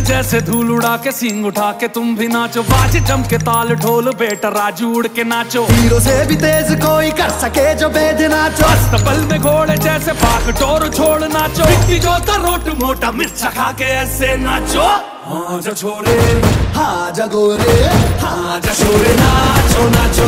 जैसे धूल उड़ा के सींग उठा के तुम भी नाचो। बाज जम के ताल ढोल बेटा राजू उड़ के नाचो। हीरो से भी तेज कोई कर सके जो बेद नाचो। अस्तबल में घोड़े जैसे पाक टोर छोड़ नाचो। इतनी जो रोट मोटा मिर्च खा के ऐसे नाचो। हाँ जा छोरे। हाँ जगोरे हाँ जा छोरे नाचो नाचो।